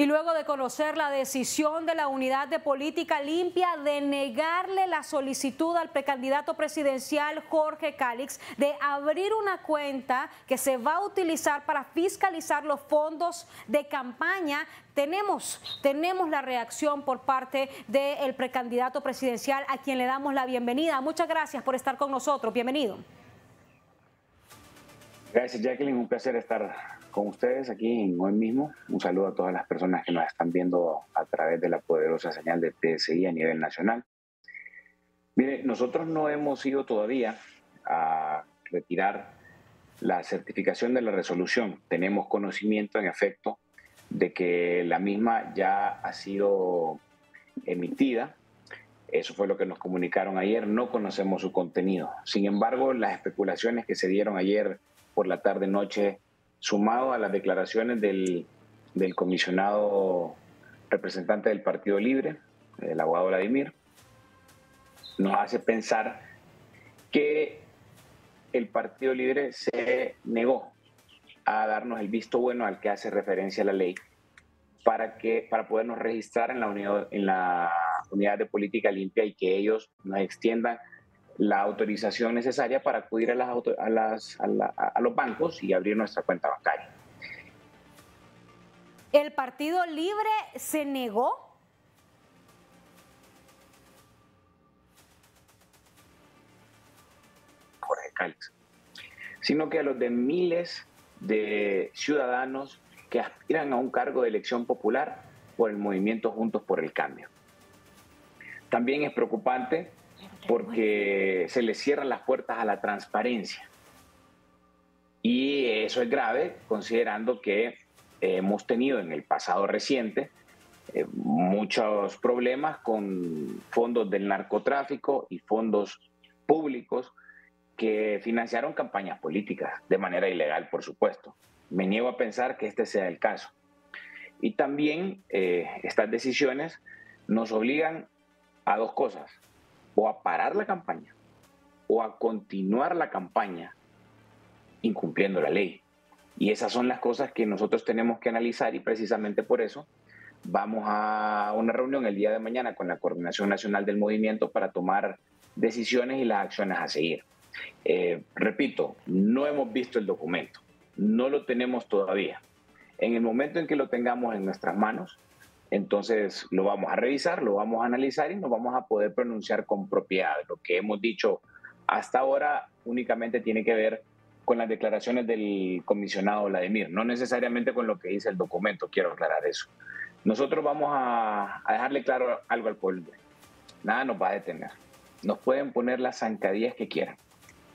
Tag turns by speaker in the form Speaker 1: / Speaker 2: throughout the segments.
Speaker 1: Y luego de conocer la decisión de la Unidad de Política Limpia de negarle la solicitud al precandidato presidencial Jorge Cálix de abrir una cuenta que se va a utilizar para fiscalizar los fondos de campaña, tenemos, tenemos la reacción por parte del precandidato presidencial a quien le damos la bienvenida. Muchas gracias por estar con nosotros. Bienvenido.
Speaker 2: Gracias, Jacqueline. Un placer estar con ustedes aquí hoy mismo. Un saludo a todas las personas que nos están viendo a través de la poderosa señal de PSI a nivel nacional. Mire, nosotros no hemos ido todavía a retirar la certificación de la resolución. Tenemos conocimiento, en efecto, de que la misma ya ha sido emitida. Eso fue lo que nos comunicaron ayer. No conocemos su contenido. Sin embargo, las especulaciones que se dieron ayer por la tarde-noche, sumado a las declaraciones del, comisionado representante del Partido Libre, el abogado Vladimir, nos hace pensar que el Partido Libre se negó a darnos el visto bueno al que hace referencia la ley para, que, para podernos registrar en la, unidad, en la unidad de política limpia y que ellos nos extiendan la autorización necesaria para acudir a, las, a, las, a, los bancos y abrir nuestra cuenta bancaria.
Speaker 1: ¿El Partido Libre se negó?
Speaker 2: Sino que a los de miles de ciudadanos que aspiran a un cargo de elección popular por el movimiento Juntos por el Cambio. También es preocupante porque se le cierran las puertas a la transparencia. Y eso es grave considerando que hemos tenido en el pasado reciente eh, muchos problemas con fondos del narcotráfico y fondos públicos que financiaron campañas políticas de manera ilegal, por supuesto. Me niego a pensar que este sea el caso. Y también eh, estas decisiones nos obligan a dos cosas o a parar la campaña o a continuar la campaña incumpliendo la ley. Y esas son las cosas que nosotros tenemos que analizar y precisamente por eso vamos a una reunión el día de mañana con la Coordinación Nacional del Movimiento para tomar decisiones y las acciones a seguir. Eh, repito, no hemos visto el documento, no lo tenemos todavía. En el momento en que lo tengamos en nuestras manos, entonces lo vamos a revisar, lo vamos a analizar y nos vamos a poder pronunciar con propiedad. Lo que hemos dicho hasta ahora únicamente tiene que ver con las declaraciones del comisionado Vladimir, no necesariamente con lo que dice el documento, quiero aclarar eso. Nosotros vamos a, dejarle claro algo al pueblo. Nada nos va a detener. Nos pueden poner las zancadillas que quieran,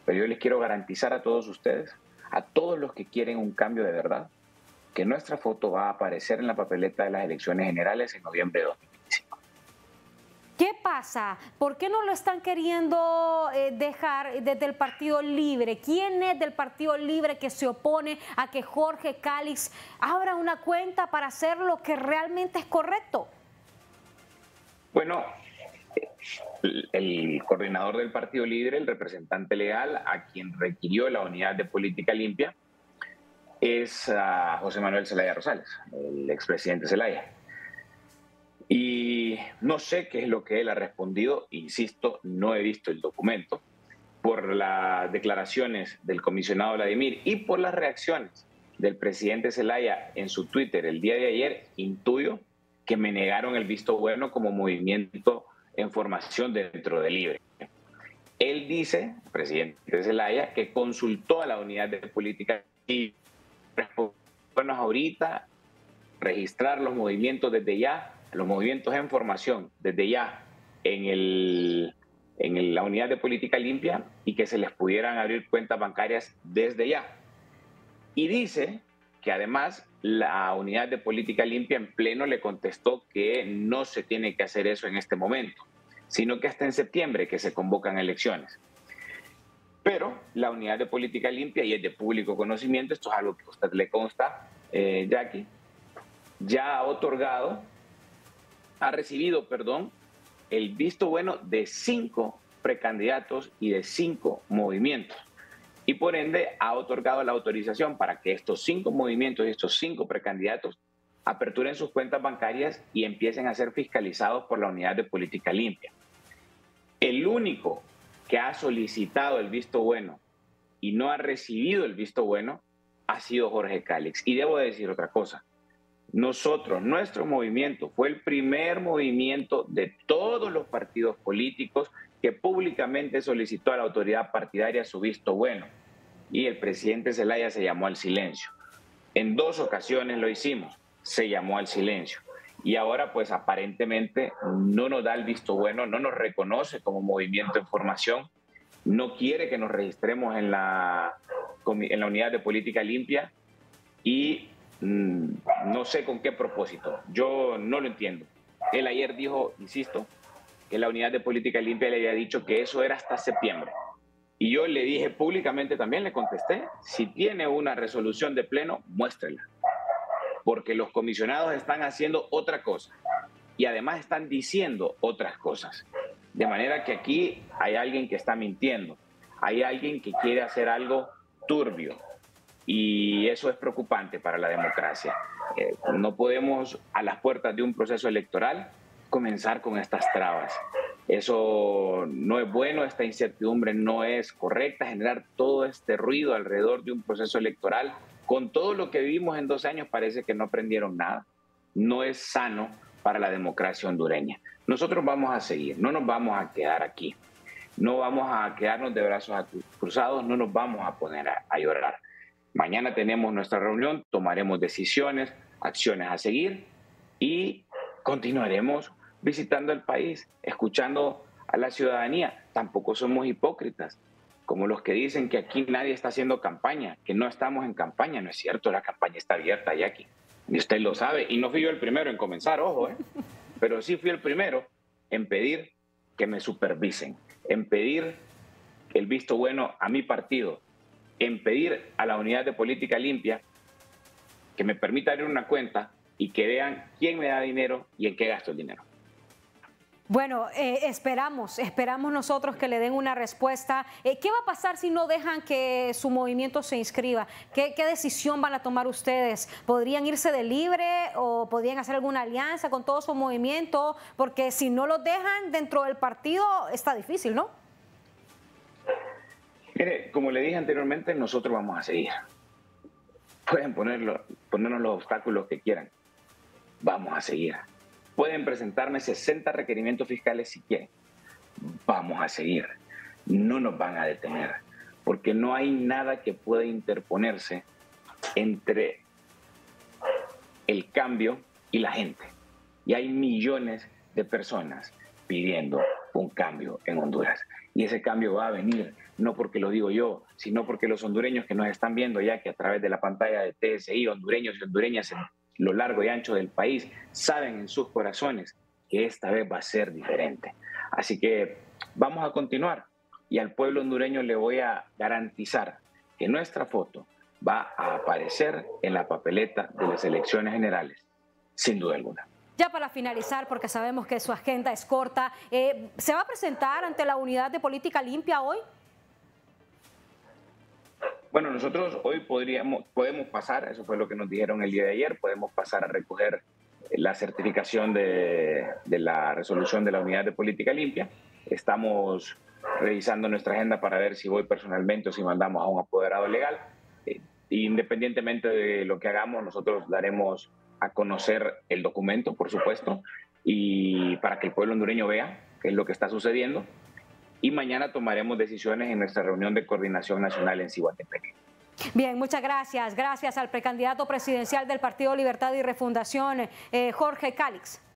Speaker 2: pero yo les quiero garantizar a todos ustedes, a todos los que quieren un cambio de verdad, que nuestra foto va a aparecer en la papeleta de las elecciones generales en noviembre de 2025.
Speaker 1: ¿Qué pasa? ¿Por qué no lo están queriendo eh, dejar desde el Partido Libre? ¿Quién es del Partido Libre que se opone a que Jorge Cálix abra una cuenta para hacer lo que realmente es correcto?
Speaker 2: Bueno, el coordinador del Partido Libre, el representante legal, a quien requirió la unidad de política limpia, es a José Manuel Zelaya Rosales, el expresidente Zelaya. Y no sé qué es lo que él ha respondido, insisto, no he visto el documento, por las declaraciones del comisionado Vladimir y por las reacciones del presidente Zelaya en su Twitter el día de ayer, intuyo que me negaron el visto bueno como movimiento en formación dentro de Libre. Él dice, presidente Zelaya, que consultó a la unidad de política y respondernos ahorita, registrar los movimientos desde ya, los movimientos en formación desde ya en, el, en la unidad de política limpia y que se les pudieran abrir cuentas bancarias desde ya. Y dice que además la unidad de política limpia en pleno le contestó que no se tiene que hacer eso en este momento, sino que hasta en septiembre que se convocan elecciones. Pero la unidad de política limpia y es de público conocimiento, esto es algo que a usted le consta, eh, Jackie, ya ha otorgado, ha recibido, perdón, el visto bueno de cinco precandidatos y de cinco movimientos. Y por ende ha otorgado la autorización para que estos cinco movimientos y estos cinco precandidatos aperturen sus cuentas bancarias y empiecen a ser fiscalizados por la unidad de política limpia. El único que ha solicitado el visto bueno y no ha recibido el visto bueno ha sido Jorge Cálix. Y debo decir otra cosa. Nosotros, nuestro movimiento, fue el primer movimiento de todos los partidos políticos que públicamente solicitó a la autoridad partidaria su visto bueno. Y el presidente Zelaya se llamó al silencio. En dos ocasiones lo hicimos, se llamó al silencio. Y ahora pues aparentemente no nos da el visto bueno, no nos reconoce como movimiento en formación, no quiere que nos registremos en la, en la unidad de política limpia y mm, no sé con qué propósito. Yo no lo entiendo. Él ayer dijo, insisto, que la unidad de política limpia le había dicho que eso era hasta septiembre. Y yo le dije públicamente también, le contesté, si tiene una resolución de pleno, muéstrela. Porque los comisionados están haciendo otra cosa y además están diciendo otras cosas. De manera que aquí hay alguien que está mintiendo, hay alguien que quiere hacer algo turbio y eso es preocupante para la democracia. Eh, no podemos a las puertas de un proceso electoral comenzar con estas trabas. Eso no es bueno, esta incertidumbre no es correcta, generar todo este ruido alrededor de un proceso electoral. Con todo lo que vivimos en dos años parece que no aprendieron nada. No es sano para la democracia hondureña. Nosotros vamos a seguir, no nos vamos a quedar aquí, no vamos a quedarnos de brazos cruzados, no nos vamos a poner a, llorar. Mañana tenemos nuestra reunión, tomaremos decisiones, acciones a seguir y continuaremos visitando el país, escuchando a la ciudadanía. Tampoco somos hipócritas, como los que dicen que aquí nadie está haciendo campaña, que no estamos en campaña. No es cierto, la campaña está abierta, aquí. Y usted lo sabe. Y no fui yo el primero en comenzar, ojo, ¿eh? pero sí fui el primero en pedir que me supervisen, en pedir el visto bueno a mi partido, en pedir a la unidad de política limpia que me permita abrir una cuenta y que vean quién me da dinero y en qué gasto el dinero.
Speaker 1: Bueno, eh, esperamos, esperamos nosotros que le den una respuesta. Eh, ¿Qué va a pasar si no dejan que su movimiento se inscriba? ¿Qué, decisión van a tomar ustedes? ¿Podrían irse de libre o podrían hacer alguna alianza con todo su movimiento? Porque si no lo dejan dentro del partido está difícil, ¿no?
Speaker 2: Mire, como le dije anteriormente, nosotros vamos a seguir. Pueden ponerlo, ponernos los obstáculos que quieran. Vamos a seguir Pueden presentarme 60 requerimientos fiscales si quieren. Vamos a seguir. No nos van a detener, porque no hay nada que pueda interponerse entre el cambio y la gente. Y hay millones de personas pidiendo un cambio en Honduras. Y ese cambio va a venir, no porque lo digo yo, sino porque los hondureños que nos están viendo ya que a través de la pantalla de TSI, hondureños y hondureñas lo largo y ancho del país, saben en sus corazones que esta vez va a ser diferente. Así que vamos a continuar y al pueblo hondureño le voy a garantizar que nuestra foto va a aparecer en la papeleta de las elecciones generales, sin duda alguna.
Speaker 1: Ya para finalizar, porque sabemos que su agenda es corta, eh, ¿se va a presentar ante la unidad de política limpia hoy?
Speaker 2: Bueno, nosotros hoy podríamos, podemos pasar, eso fue lo que nos dijeron el día de ayer, podemos pasar a recoger la certificación de, la resolución de la unidad de política limpia. Estamos revisando nuestra agenda para ver si voy personalmente o si mandamos a un apoderado legal. Eh, independientemente de lo que hagamos, nosotros daremos a conocer el documento, por supuesto, y para que el pueblo hondureño vea qué es lo que está sucediendo y mañana tomaremos decisiones en nuestra reunión de coordinación nacional en Cihuatepec.
Speaker 1: Bien, muchas gracias. Gracias al precandidato presidencial del Partido Libertad y Refundación, eh, Jorge Cálix.